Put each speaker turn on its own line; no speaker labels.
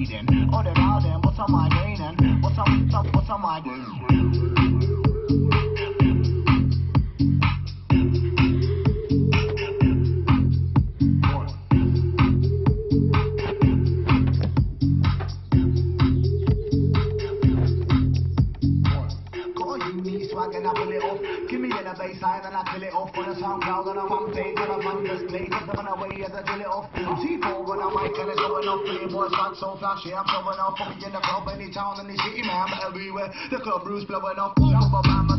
All them, all them, what's on my brain? And what's on, what's on my brain? swag and I pull it off. Give me the a baseline and I kill it off. When a sound cloud on a rampage, when I'm on this plate, I'm on away as I drill it off. T4 when I'm mic and it's going off. boys back so flashy, I'm showing off. Fucking in the club, any town, any city, man, I'm everywhere. The club rules blowing off. Number man, my